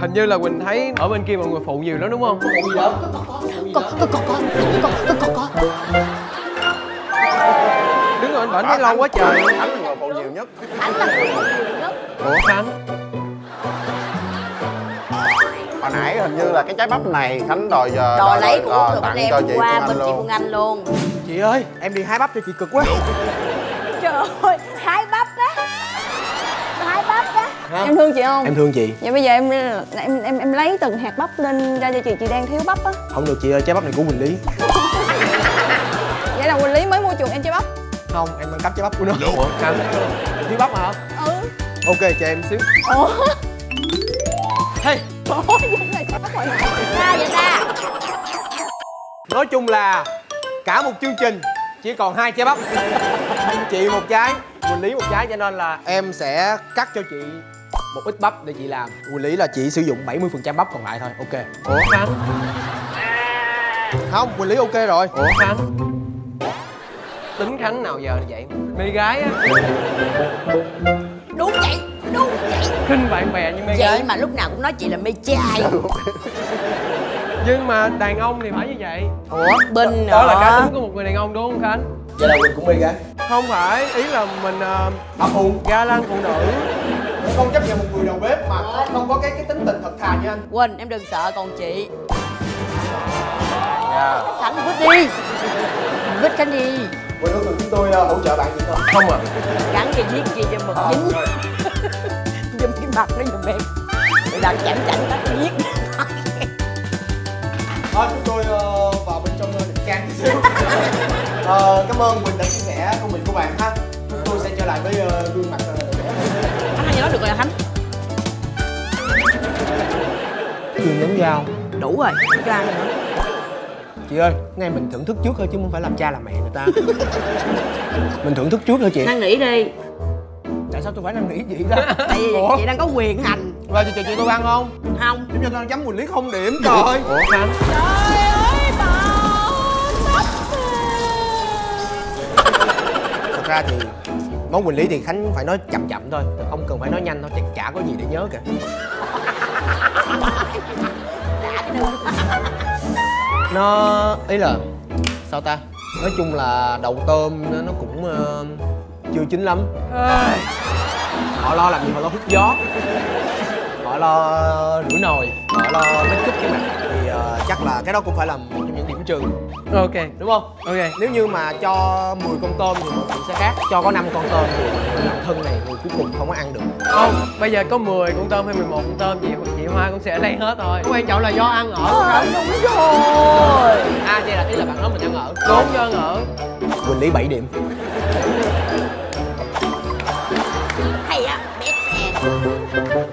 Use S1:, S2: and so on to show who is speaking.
S1: hình như là quỳnh thấy ở bên kia mọi người phụ nhiều lắm đúng không?
S2: Phụ gì đó
S3: có có có có có có có có
S1: đứng rồi anh bển thấy lâu quá trời.
S2: Khánh là người phụ nhiều nhất.
S3: Anh là người nhiều nhất.
S1: Ủa khánh
S2: Hồi nãy hình như là cái trái bắp này Khánh đòi giờ
S3: đòi lấy của
S2: ờ, tặng
S3: em
S2: cho chị
S3: qua bên chị Phương Anh luôn.
S4: Chị ơi em đi hái bắp cho chị cực quá.
S5: Trời ơi, Hái
S6: em thương chị không?
S4: Em thương chị.
S6: Vậy bây giờ em em em em lấy từng hạt bắp lên ra cho chị chị đang thiếu bắp á.
S4: Không được chị ơi trái bắp này của quỳnh lý.
S6: Vậy là quỳnh lý mới mua chuột em trái bắp.
S4: Không em ăn cắp trái bắp của nó.
S1: Ủa khánh
S4: thiếu bắp hả?
S6: Ừ.
S4: Ok cho em xíu.
S6: Ủa?
S4: Hey.
S6: Ủa vậy là trái bắp hồi nãy
S3: sao vậy ta.
S4: Nói chung là cả một chương trình chỉ còn hai trái bắp. Chị một trái quỳnh lý một trái cho nên là em sẽ cắt cho chị một ít bắp để chị làm. Quỳnh lý là chị sử dụng 70% phần trăm bắp còn lại thôi ok.
S1: Ủa khánh?
S4: Không quỳnh lý ok rồi.
S1: Ủa khánh? Tính khánh nào giờ vậy? Mê gái á.
S3: Đúng vậy đúng vậy.
S1: Khinh bạn bè như mê
S3: vậy
S1: gái.
S3: mà lúc nào cũng nói chị là mê trai.
S1: Nhưng mà đàn ông thì phải như vậy.
S3: Ủa bình
S1: đó là cá tính của một người đàn ông đúng không khánh?
S4: Vậy là quỳnh cũng mê gái.
S1: Không phải ý là mình uh,
S4: ấp hùng
S1: ga lăng phụ nữ
S4: không chấp nhận một người đầu bếp mà không có cái cái tính tình thật thà như anh.
S3: Quỳnh em đừng sợ còn chị.
S2: Dạ.
S3: khánh vứt đi. Vứt khánh đi.
S4: Quỳnh có cần chúng tôi ờ, hỗ trợ bạn gì không?
S1: Không à
S3: gắn cái viết gì cho mực
S4: Ờ,
S3: dính. giùm cái mặt nó giùm em rồi làm chảnh chảnh tắt viết
S4: thôi chúng tôi ờ, vào bên trong định trang xíu Ờ, cảm ơn quỳnh đã chia sẻ công việc của bạn ha. Chúng tôi sẽ trở lại với ờ, gương mặt ờ,
S3: được rồi hả khánh?
S4: Trường nhấn dao
S3: đủ rồi cho ăn nữa.
S4: Chị ơi, ngay mình thưởng thức trước thôi chứ không phải làm cha làm mẹ người ta. Mình thưởng thức trước thôi chị.
S3: Năn nỉ đi.
S4: Tại sao tôi phải năn nỉ chị đó?
S3: Tại vì
S4: Ủa?
S3: chị đang có quyền hành.
S4: Rồi chị cho chị tôi ăn không?
S3: không.
S4: Giống như tôi chấm quỳnh lý không điểm trời.
S1: Ủa khánh?
S4: Thật ra thì món quỳnh lý thì Khánh phải nói chậm chậm thôi Không cần phải nói nhanh thôi, chả- chả có gì để nhớ kìa Nó, ý là, sao ta? Nói chung là đậu tôm nó, cũng uh, chưa chín lắm. Họ lo làm gì? Họ lo hút gió. Họ lo rửa nồi. Họ lo make up cái mặt. Thì uh, chắc là cái đó cũng phải là một trừ
S1: ok.
S4: Đúng không?
S1: ok.
S4: Nếu như mà cho 10 con tôm thì mọi chuyện sẽ khác. Cho có 5 con tôm thì người thân này người cuối cùng không có ăn được.
S1: Không bây giờ có 10 con tôm hay 11 con tôm chị chị hoa cũng sẽ lấy hết thôi. Quan trọng là do ăn ở. Của khánh
S3: đúng rồi.
S4: À vậy là ý là bạn nói mình ăn ở.
S1: Đúng do ăn ở.
S4: Quỳnh Lý 7 điểm.
S3: Hay á bé